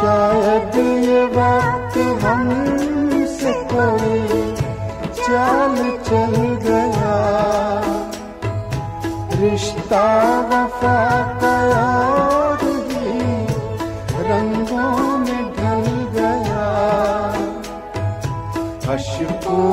शायद ये वक्त हमसे कोई चाल चल गया। रिश्ता वफा का और भी रंगों में ढल गया। अशकों